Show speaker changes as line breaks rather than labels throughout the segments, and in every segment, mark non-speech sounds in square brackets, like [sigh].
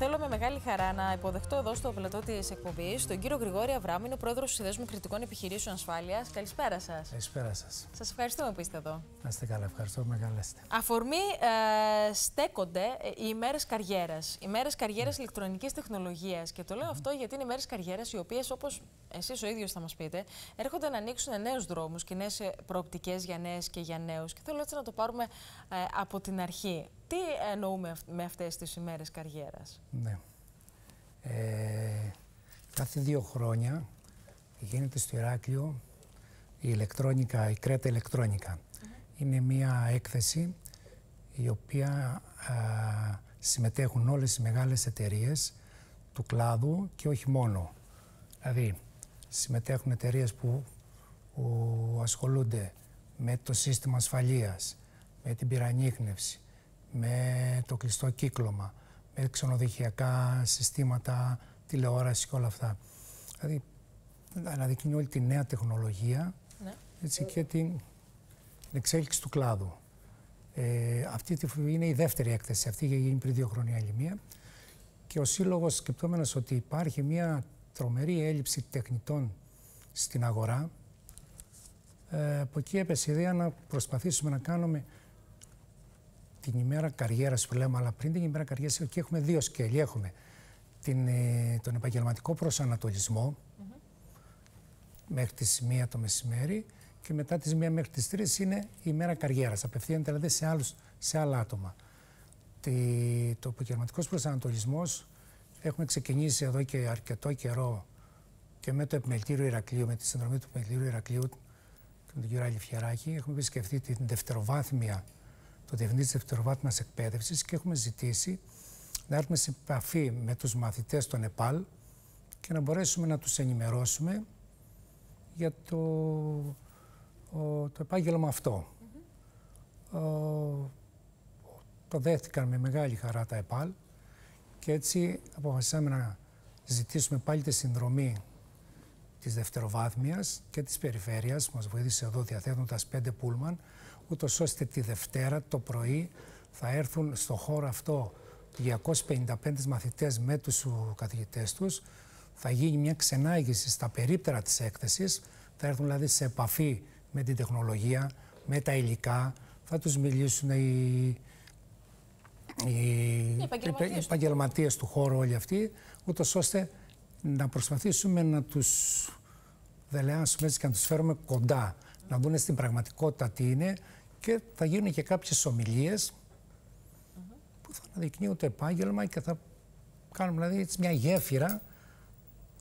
Θέλω με μεγάλη χαρά να υποδεχτώ εδώ στο πλατό της εκπομπής τον κύριο Γρηγόρη Αβράμ, είναι ο πρόεδρος του Συνδέσμου Κριτικών Επιχειρήσεων Ασφάλειας. Καλησπέρα σας.
Καλησπέρα σας.
Σας ευχαριστούμε που είστε εδώ.
Να είστε καλά, ευχαριστώ που με καλέσετε.
Αφορμή ε, στέκονται ε, οι ημέρες καριέρας. Οι ημέρες καριέρας ηλεκτρονικής τεχνολογίας. Και το λέω αυτό γιατί είναι ημέρες καριέρας οι οποίες, όπως εσείς ο ίδιος θα μας πείτε, έρχονται να ανοίξουν νέους δρόμους και νέες προοπτικές για νέες και για νέους. Και θέλω έτσι να το πάρουμε ε, από την αρχή. Τι εννοούμε με αυτές τις ημέρες καριέρας;
Ναι. Ε, κάθε δύο χρόνια γίνεται στο Ηράκλειο η ηλεκτρόνικα, η Κρέτα ηλεκτρόνικα. Είναι μια έκθεση η οποία συμμετέχουν όλες οι μεγάλες εταιρείες του κλάδου και όχι μόνο. Δηλαδή, συμμετέχουν εταιρείες που, που ασχολούνται με το σύστημα ασφαλείας, με την πυρανίχνευση, με το κλειστό κύκλωμα, με ξενοδοχειακά συστήματα, τηλεόραση και όλα αυτά. Δηλαδή, αναδεικνύει όλη τη νέα τεχνολογία ναι. έτσι, και την εξέλιξη του κλάδου. Ε, αυτή είναι η δεύτερη έκθεση, αυτή είχε γίνει πριν δύο χρόνια άλλη μία. Και ο Σύλλογος σκεπτόμενος ότι υπάρχει μια τρομερή έλλειψη τεχνητών στην αγορά, ε, από εκεί έπεσε η ιδέα να προσπαθήσουμε να κάνουμε την ημέρα καριέρας που λέμε, αλλά πριν την ημέρα καριέρας και έχουμε δύο σκέλη. Έχουμε την, ε, τον επαγγελματικό προσανατολισμό μέχρι τις 1 το μεσημέρι και μετά τις 1 μέχρι τις 3 είναι η ημέρα καριέρας. Απευθύνεται δηλαδή σε, άλλους, σε άλλα άτομα. Τη, το επαγγελματικός προσανατολισμός έχουμε ξεκινήσει εδώ και αρκετό καιρό και με το Επιμελητήριο Ηρακλείου, με τη συνδρομή του Επιμελητήριου Ηρακλείου, τον κύριο Αληφιεράκη, έχουμε επισκεφθεί την δευτεροβάθμια το Διευθυντή της Δευτεροβάθμιας Εκπαίδευσης και έχουμε ζητήσει να έρθουμε σε επαφή με τους μαθητές των ΕΠΑΛ και να μπορέσουμε να τους ενημερώσουμε για το, το επάγγελμα αυτό. το δέχτηκαν με μεγάλη χαρά τα ΕΠΑΛ και έτσι αποφασίσαμε να ζητήσουμε πάλι τη συνδρομή της δευτεροβάθμιας και της περιφέρειας, μας βοήθησε εδώ διαθέτοντας πέντε πούλμαν, ούτως ώστε τη Δευτέρα το πρωί θα έρθουν στο χώρο αυτό 255 μαθητές με τους καθηγητές τους, θα γίνει μια ξενάγηση στα περίπτερα της έκθεσης, θα έρθουν δηλαδή σε επαφή με την τεχνολογία, με τα υλικά, θα τους μιλήσουν οι, οι, επαγγελματίες, του χώρου όλοι αυτοί, ούτως ώστε να προσπαθήσουμε να τους δελεάσουμε έτσι και να τους φέρουμε κοντά, να δουν στην πραγματικότητα τι είναι και θα γίνουν και κάποιες ομιλίες που θα αναδεικνύουν το επάγγελμα και θα κάνουμε δηλαδή μια γέφυρα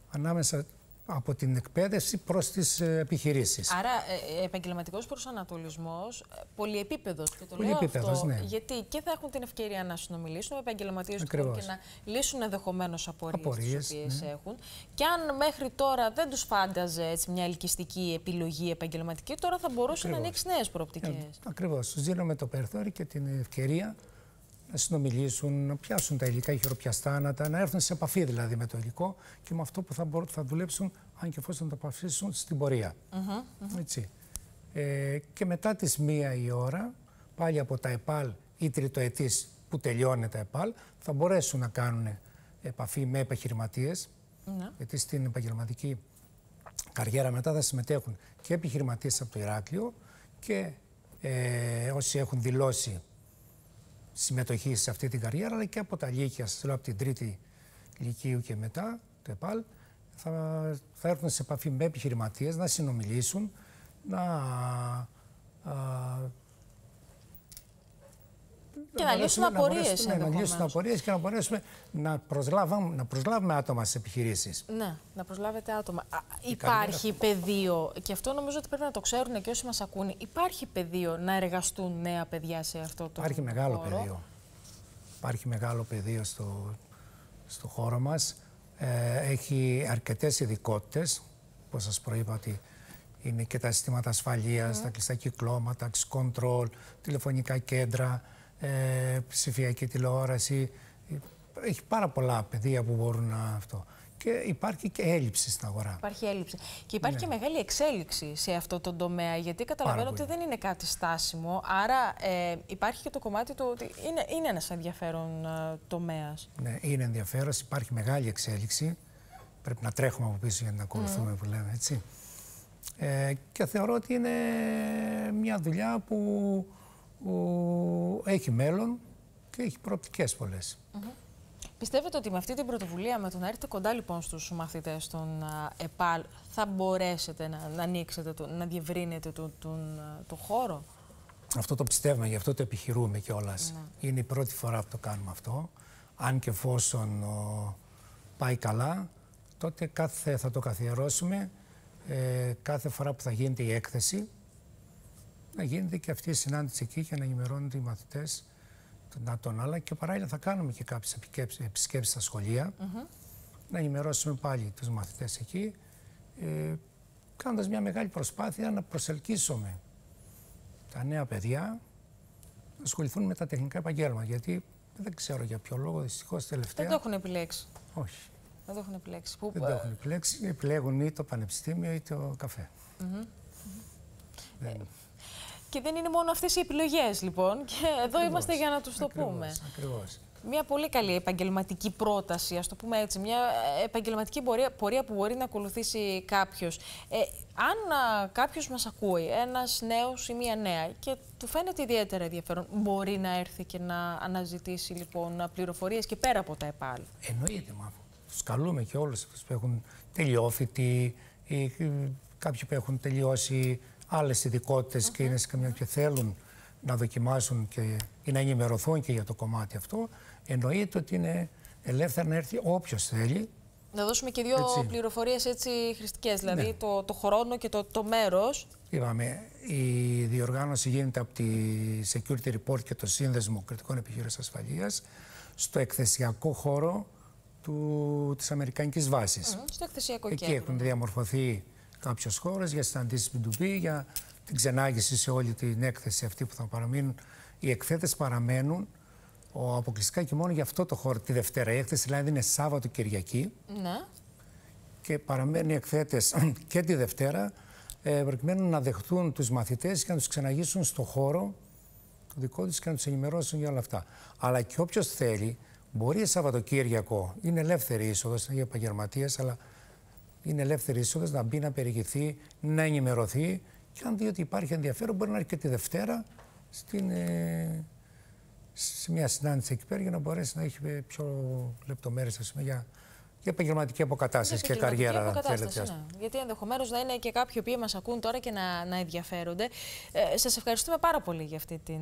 ανάμεσα από την εκπαίδευση προς τις ε, επιχειρήσεις.
Άρα ε, ε επαγγελματικός προσανατολισμός, ε, πολυεπίπεδος και το λέω αυτό, ναι. γιατί και θα έχουν την ευκαιρία να συνομιλήσουν με επαγγελματίες του και να λύσουν ενδεχομένως απορίες, απορίες τις οποίες ναι. έχουν. Και αν μέχρι τώρα δεν τους φάνταζε έτσι, μια ελκυστική επιλογή επαγγελματική, τώρα θα μπορούσε να ανοίξει νέες προοπτικές. Ε,
ακριβώς. Δίνουμε το περιθώριο και την ευκαιρία να συνομιλήσουν, να πιάσουν τα υλικά χειροπιαστά, να, να έρθουν σε επαφή δηλαδή με το υλικό και με αυτό που θα, μπορούν, θα δουλέψουν, αν και εφόσον το αποφασίσουν, στην πορεία. Έτσι. Ε, και μετά τις μία η ώρα, πάλι από τα ΕΠΑΛ ή τριτοετής που τελειώνει τα ΕΠΑΛ, θα μπορέσουν να κάνουν επαφή με επιχειρηματίες, ναι. γιατί στην επαγγελματική καριέρα μετά θα συμμετέχουν και επιχειρηματίες από το Ηράκλειο και ε, όσοι έχουν δηλώσει συμμετοχή σε αυτή την καριέρα, αλλά και από τα λύκεια, σας λέω από την τρίτη λυκείου και μετά, το ΕΠΑΛ, θα, θα έρθουν σε επαφή με επιχειρηματίες, να συνομιλήσουν, να
και να, λύσουν απορίες.
Ναι, να λύσουν απορίες και να μπορέσουμε να προσλάβουμε, να προσλάβουμε άτομα στις επιχειρήσεις.
Ναι, να προσλάβετε άτομα. υπάρχει πεδίο, και αυτό νομίζω ότι πρέπει να το ξέρουν και όσοι μας ακούνε, υπάρχει πεδίο να εργαστούν νέα παιδιά σε αυτό το
Υπάρχει μεγάλο πεδίο. Υπάρχει μεγάλο πεδίο στο, στο χώρο μας. Ε, έχει αρκετές ειδικότητες, όπως σας προείπα ότι είναι και τα συστήματα ασφαλείας, τα κλειστά κυκλώματα, control, τηλεφωνικά κέντρα, ε, ψηφιακή τηλεόραση. Έχει πάρα πολλά πεδία που μπορούν να αυτό. και υπάρχει και έλλειψη στην αγορά.
Υπάρχει έλλειψη. Και υπάρχει και μεγάλη εξέλιξη σε αυτό το τομέα, γιατί καταλαβαίνω ότι δεν είναι κάτι στάσιμο. Άρα ε, υπάρχει και το κομμάτι του ότι είναι, είναι ένας ενδιαφέρον ε, τομέας.
Ναι, είναι ενδιαφέρον, υπάρχει μεγάλη εξέλιξη. Πρέπει να τρέχουμε από πίσω για να ακολουθούμε, που λέμε έτσι. Ε, και θεωρώ ότι είναι μια δουλειά που, που έχει μέλλον και έχει προοπτικές πολλές.
Πιστεύετε ότι με αυτή την πρωτοβουλία, με το να έρθετε κοντά λοιπόν στους μαθητές των ΕΠΑΛ, θα μπορέσετε να, να ανοίξετε, το, να διευρύνετε τον το, το, χώρο;
Αυτό το πιστεύουμε, γι' αυτό το επιχειρούμε κιόλας. Ναι. Είναι η πρώτη φορά που το κάνουμε αυτό. Αν και εφόσον πάει καλά, τότε κάθε, θα το καθιερώσουμε ε, κάθε φορά που θα γίνεται η έκθεση, να γίνεται και αυτή η συνάντηση εκεί και να ενημερώνονται οι μαθητές να τον άλλα και παράλληλα θα κάνουμε και κάποιες επισκέψεις στα σχολεία, να ενημερώσουμε πάλι τους μαθητές εκεί, ε, κάνοντας μια μεγάλη προσπάθεια να προσελκύσουμε τα νέα παιδιά να ασχοληθούν με τα τεχνικά επαγγέλματα. Γιατί δεν ξέρω για ποιο λόγο, δυστυχώς τελευταία.
Δεν το έχουν επιλέξει.
Όχι.
Δεν το έχουν επιλέξει.
Δεν το έχουν επιλέξει. Επιλέγουν ή το πανεπιστήμιο ή το καφέ.
Δεν... Και δεν είναι μόνο αυτές οι επιλογές λοιπόν και εδώ είμαστε για να τους το πούμε.
Ακριβώς.
Μια πολύ καλή επαγγελματική πρόταση, ας το πούμε έτσι, μια επαγγελματική πορεία, πορεία που μπορεί να ακολουθήσει κάποιος. Ε, αν α, κάποιος μας ακούει, ένας νέος ή μια νέα και του φαίνεται ιδιαίτερα ενδιαφέρον, μπορεί να έρθει και να αναζητήσει λοιπόν πληροφορίες και πέρα από τα ΕΠΑΛ.
Εννοείται, μα. Τους καλούμε και όλους αυτούς που έχουν τελειόφοιτοι ή κάποιοι που έχουν τελειώσει άλλες ειδικότητες και είναι σε καμιά και θέλουν να δοκιμάσουν και, ή να ενημερωθούν και για το κομμάτι αυτό, εννοείται ότι είναι ελεύθερα να έρθει όποιος θέλει.
Να δώσουμε και δύο πληροφορίες έτσι χρηστικές, δηλαδή ναι. το, το χρόνο και το, το μέρος.
Είπαμε, η διοργάνωση γίνεται από τη Security Report και το Σύνδεσμο Κριτικών Επιχείρησης Ασφαλείας στο εκθεσιακό χώρο του, της Αμερικανικής βάσης.
στο εκθεσιακό
Εκεί έχουν διαμορφωθεί κάποιο χώρο για συναντήσεις B2B, για την ξενάγηση σε όλη την έκθεση αυτή που θα παραμείνουν. Οι εκθέτες παραμένουν ο, αποκλειστικά και μόνο για αυτό το χώρο τη Δευτέρα. Η έκθεση δηλαδή είναι Σάββατο Κυριακή.
Ναι.
Και παραμένουν οι εκθέτες [clears throat] και τη Δευτέρα ε, προκειμένου να δεχτούν τους μαθητές και να τους ξεναγήσουν στο χώρο το δικό τους και να τους ενημερώσουν για όλα αυτά. Αλλά και όποιος θέλει μπορεί Σαββατοκύριακο, είναι ελεύθερη είσοδος, είναι για επαγγελματίε, αλλά είναι ελεύθερη είσοδος να μπει, να περιηγηθεί, να ενημερωθεί. Και αν δει ότι υπάρχει ενδιαφέρον μπορεί να έρθει και τη Δευτέρα στην, ε, σε μια συνάντηση εκεί πέρα για να μπορέσει να έχει πιο λεπτομέρειες για και επαγγελματική αποκατάσταση και καριέρα.
Αποκατάσταση, θέλετε. Ναι. Γιατί ενδεχομένως να είναι και κάποιοι που μας ακούν τώρα και να, να ενδιαφέρονται. Ε, Σας ευχαριστούμε πάρα πολύ για αυτή τη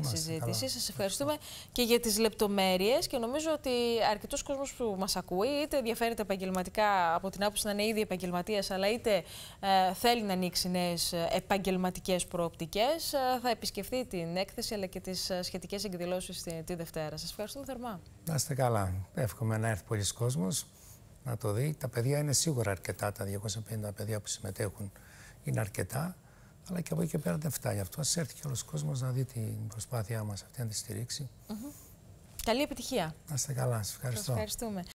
συζήτηση. Σας ευχαριστούμε και για τις λεπτομέρειες και νομίζω ότι αρκετός κόσμος που μας ακούει, είτε ενδιαφέρεται επαγγελματικά από την άποψη να είναι ήδη επαγγελματίας, αλλά είτε ε, θέλει να ανοίξει νέες επαγγελματικές προοπτικές, ε, θα επισκεφτεί την έκθεση αλλά και τις ε, σχετικές εκδηλώσεις τη, τη Δευτέρα. Σας ευχαριστούμε θερμά.
Να είστε καλά. Εύχομαι να έρθει πολλοί κόσμος να το δει. Τα παιδιά είναι σίγουρα αρκετά, τα 250 παιδιά που συμμετέχουν είναι αρκετά, αλλά και από εκεί και πέρα δεν φτάνει. Αυτό ας έρθει και όλος ο κόσμος να δει την προσπάθειά μας αυτή να τη στηρίξει.
Καλή επιτυχία.
Να είστε καλά, σας ευχαριστώ.
Σας ευχαριστούμε.